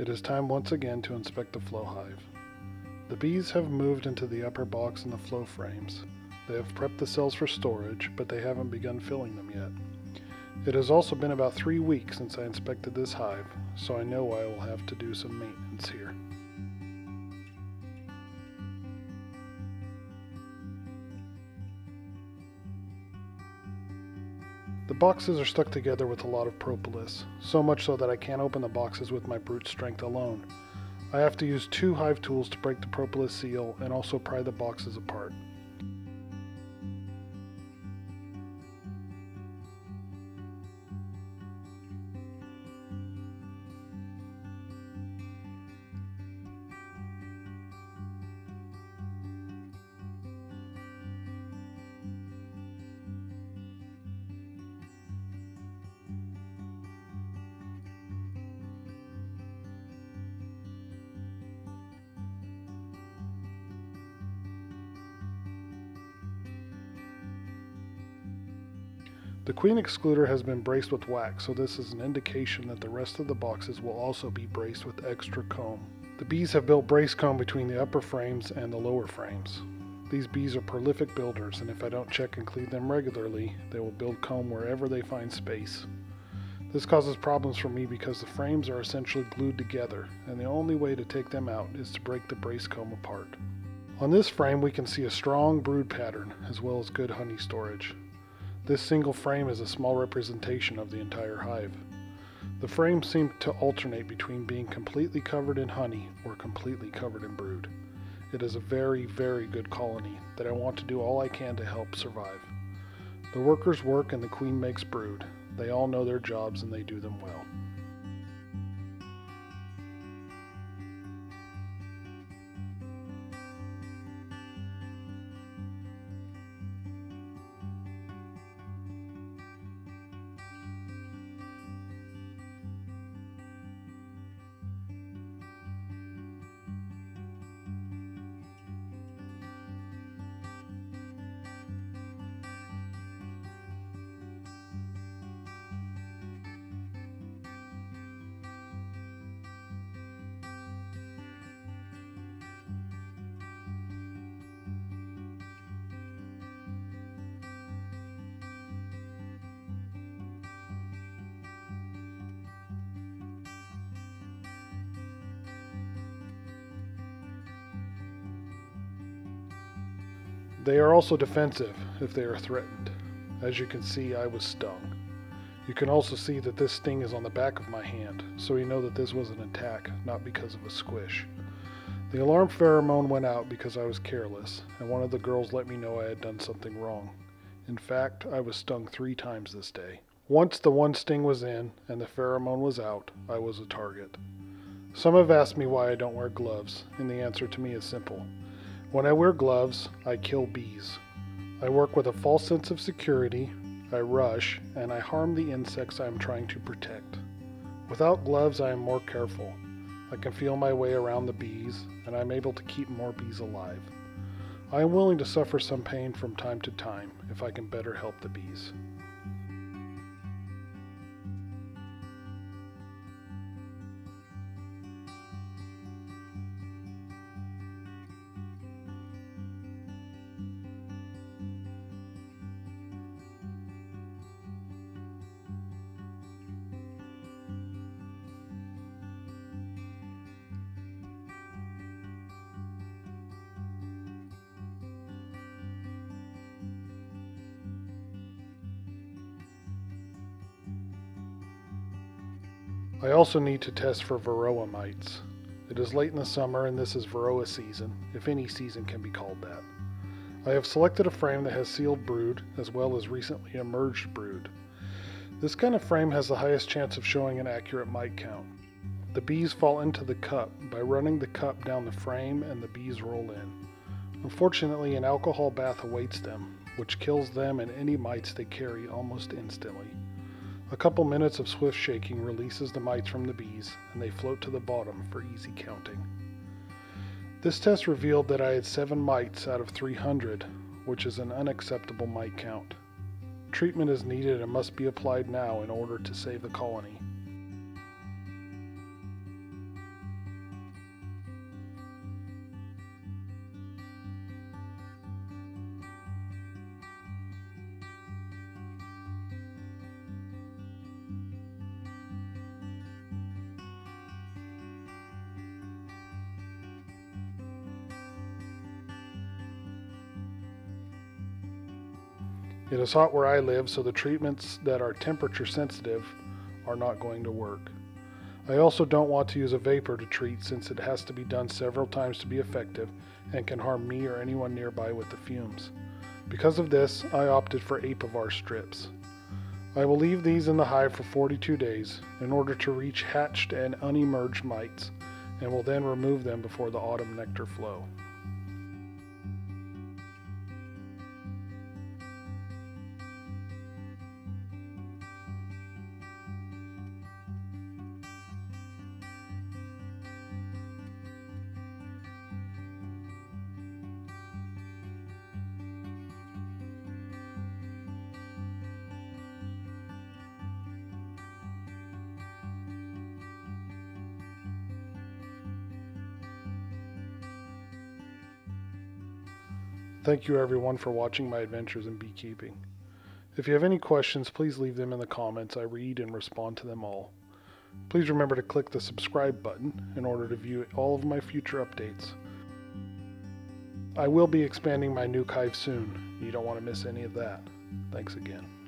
It is time once again to inspect the flow hive. The bees have moved into the upper box and the flow frames. They have prepped the cells for storage, but they haven't begun filling them yet. It has also been about three weeks since I inspected this hive, so I know I will have to do some maintenance here. The boxes are stuck together with a lot of propolis, so much so that I can't open the boxes with my brute strength alone. I have to use two hive tools to break the propolis seal and also pry the boxes apart. The queen excluder has been braced with wax, so this is an indication that the rest of the boxes will also be braced with extra comb. The bees have built brace comb between the upper frames and the lower frames. These bees are prolific builders, and if I don't check and clean them regularly, they will build comb wherever they find space. This causes problems for me because the frames are essentially glued together, and the only way to take them out is to break the brace comb apart. On this frame we can see a strong brood pattern, as well as good honey storage. This single frame is a small representation of the entire hive. The frames seem to alternate between being completely covered in honey or completely covered in brood. It is a very, very good colony that I want to do all I can to help survive. The workers work and the queen makes brood. They all know their jobs and they do them well. They are also defensive if they are threatened. As you can see, I was stung. You can also see that this sting is on the back of my hand, so you know that this was an attack, not because of a squish. The alarm pheromone went out because I was careless, and one of the girls let me know I had done something wrong. In fact, I was stung three times this day. Once the one sting was in and the pheromone was out, I was a target. Some have asked me why I don't wear gloves, and the answer to me is simple. When I wear gloves, I kill bees. I work with a false sense of security, I rush, and I harm the insects I am trying to protect. Without gloves, I am more careful. I can feel my way around the bees, and I'm able to keep more bees alive. I am willing to suffer some pain from time to time if I can better help the bees. I also need to test for varroa mites. It is late in the summer and this is varroa season, if any season can be called that. I have selected a frame that has sealed brood as well as recently emerged brood. This kind of frame has the highest chance of showing an accurate mite count. The bees fall into the cup by running the cup down the frame and the bees roll in. Unfortunately, an alcohol bath awaits them, which kills them and any mites they carry almost instantly. A couple minutes of swift shaking releases the mites from the bees, and they float to the bottom for easy counting. This test revealed that I had 7 mites out of 300, which is an unacceptable mite count. Treatment is needed and must be applied now in order to save the colony. It is hot where I live, so the treatments that are temperature sensitive are not going to work. I also don't want to use a vapor to treat since it has to be done several times to be effective and can harm me or anyone nearby with the fumes. Because of this, I opted for Apivar strips. I will leave these in the hive for 42 days in order to reach hatched and unemerged mites, and will then remove them before the autumn nectar flow. Thank you everyone for watching my adventures in beekeeping. If you have any questions, please leave them in the comments. I read and respond to them all. Please remember to click the subscribe button in order to view all of my future updates. I will be expanding my new hive soon. You don't want to miss any of that. Thanks again.